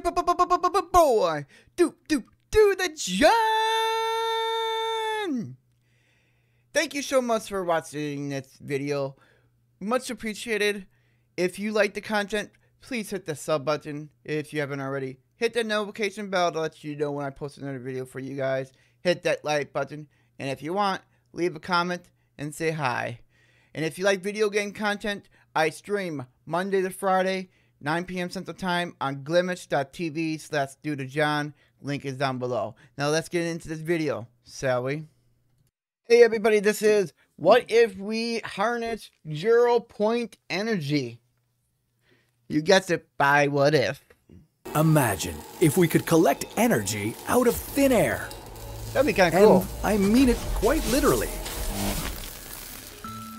boy, do do do the Jon. Thank you so much for watching this video. Much appreciated. If you like the content, please hit the sub button if you haven't already. Hit the notification bell to let you know when I post another video for you guys. Hit that like button. And if you want, leave a comment and say hi. And if you like video game content, I stream Monday to Friday, 9 p.m. Central Time on glimesh.tv slash do to Jon. Link is down below. Now let's get into this video, shall we? Hey everybody, this is What If We Harness Zero Point Energy? You guessed it by What If. Imagine if we could collect energy out of thin air. That'd be kind of cool. I mean it quite literally.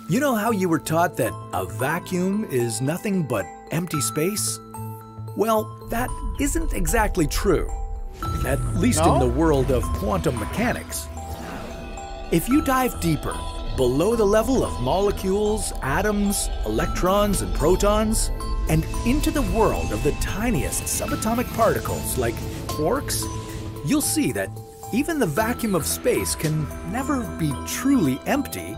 You know how you were taught that a vacuum is nothing but empty space? Well, that isn't exactly true. At least No? in the world of quantum mechanics. If you dive deeper, below the level of molecules, atoms, electrons, and protons, and into the world of the tiniest subatomic particles like quarks, you'll see that even the vacuum of space can never be truly empty.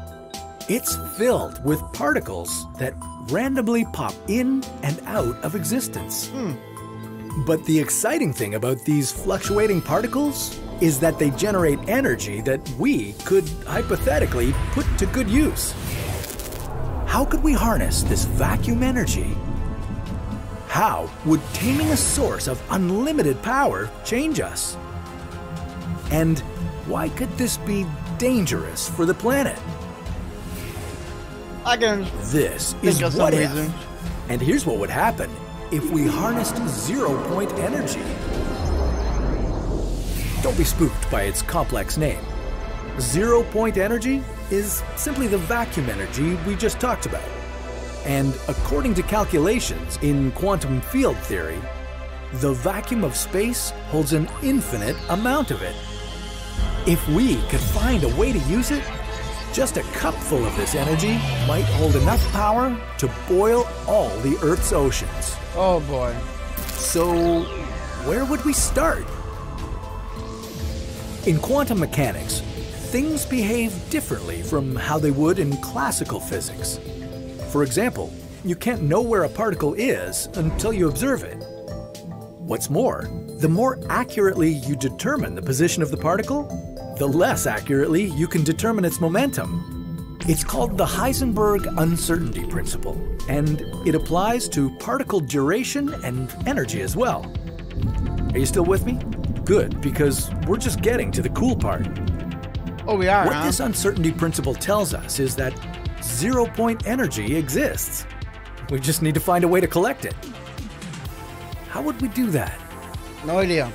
It's filled with particles that randomly pop in and out of existence. Hmm. But the exciting thing about these fluctuating particles is that they generate energy that we could hypothetically put to good use. How could we harness this vacuum energy? How would taming a source of unlimited power change us? And why could this be dangerous for the planet? I can This is what if. reason. And here's what would happen if we harnessed zero point energy. Don't be spooked by its complex name. Zero point energy is simply the vacuum energy we just talked about. And according to calculations in quantum field theory, the vacuum of space holds an infinite amount of it. If we could find a way to use it, just a cupful of this energy might hold enough power to boil all the Earth's oceans. Oh boy. So, where would we start? In quantum mechanics, things behave differently from how they would in classical physics. For example, you can't know where a particle is until you observe it. What's more, the more accurately you determine the position of the particle, the less accurately you can determine its momentum. It's called the Heisenberg uncertainty principle, and it applies to particle duration and energy as well. Are you still with me? Good, because we're just getting to the cool part. Oh, we are, What huh? this uncertainty principle tells us is that zero point energy exists. We just need to find a way to collect it. How would we do that? No idea.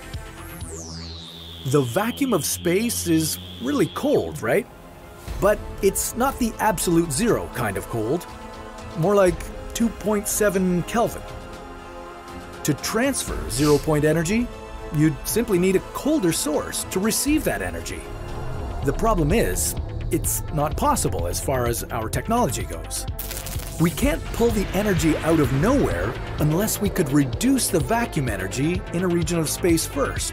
The vacuum of space is really cold, right? But it's not the absolute zero kind of cold, more like 2.7 Kelvin. To transfer zero point energy, you'd simply need a colder source to receive that energy. The problem is, it's not possible as far as our technology goes. We can't pull the energy out of nowhere unless we could reduce the vacuum energy in a region of space first.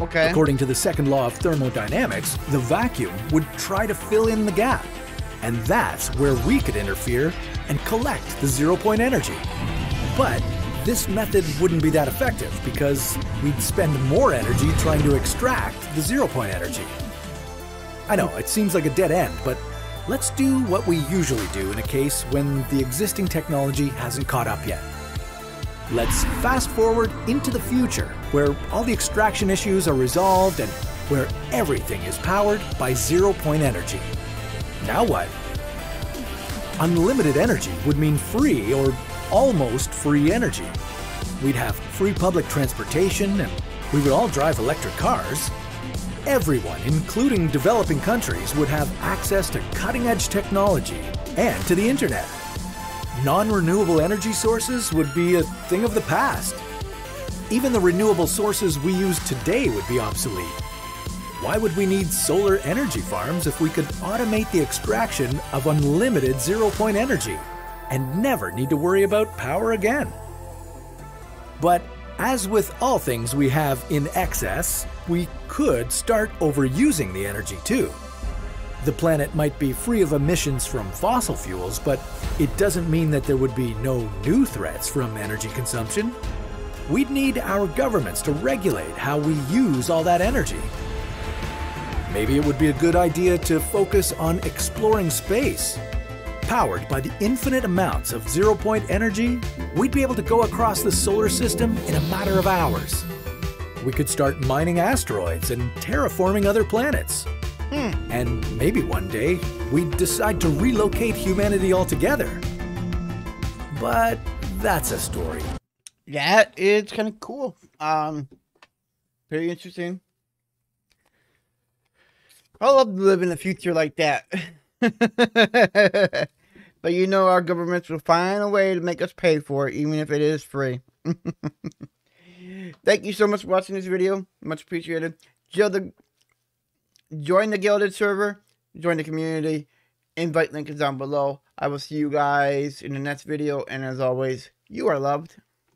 Okay. According to the second law of thermodynamics, the vacuum would try to fill in the gap. And that's where we could interfere and collect the zero point energy. But this method wouldn't be that effective because we'd spend more energy trying to extract the zero point energy. I know, it seems like a dead end, but let's do what we usually do in a case when the existing technology hasn't caught up yet. Let's fast forward into the future, where all the extraction issues are resolved and where everything is powered by zero point energy. Now what? Unlimited energy would mean free or almost free energy. We'd have free public transportation and we would all drive electric cars. Everyone, including developing countries, would have access to cutting edge technology and to the internet. Non renewable energy sources would be a thing of the past. Even the renewable sources we use today would be obsolete. Why would we need solar energy farms if we could automate the extraction of unlimited zero point energy and never need to worry about power again? But As with all things we have in excess, we could start overusing the energy too. The planet might be free of emissions from fossil fuels, but it doesn't mean that there would be no new threats from energy consumption. We'd need our governments to regulate how we use all that energy. Maybe it would be a good idea to focus on exploring space. Powered by the infinite amounts of zero point energy, we'd be able to go across the solar system in a matter of hours. We could start mining asteroids and terraforming other planets. And maybe one day we'd decide to relocate humanity altogether. But that's a story. Yeah, it's kind of cool. Um, very interesting. I love to live in a future like that. but you know, our governments will find a way to make us pay for it, even if it is free. Thank you so much for watching this video. Much appreciated. Join the, join the Guilded server, join the community. Invite link is down below. I will see you guys in the next video. And as always, you are loved.